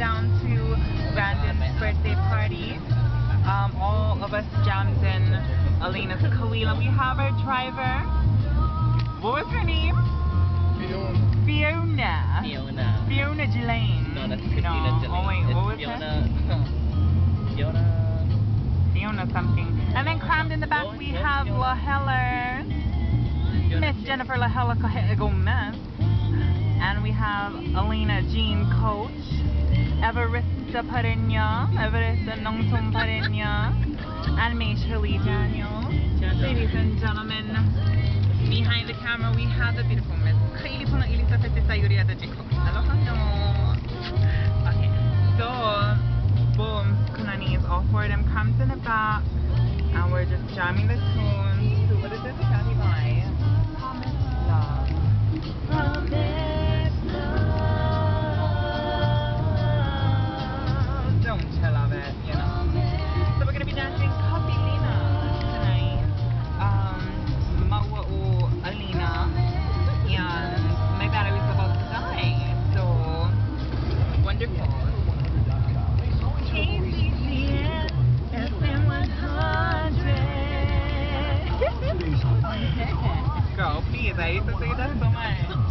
Anna is headed down to Brandon's birthday party. Um, all of us jammed in Alina's Kawila. We have our driver. What was her name? Fiona. Fiona. Fiona Delane. No, that's No, Christina Delane. Oh wait, what was Fiona. Fiona. Fiona something. And then crammed in the back we have Fiona. La Heller. Miss Jennifer La Heller Gomez. And we have Alina Jean Coach. Everista Parinya. Everista Nongtum Parinya. And May Shirley Daniel. Ladies and gentlemen, behind the camera we have the beautiful Miss Kaili Puna Elizabeth Sayuri Adajiko. Hello, hello. Okay, so, boom, Kunani is all for them, comes in the back, and we're just jamming the tunes So what is Boy? Promise vida, aí tu tá tem que tomar. É.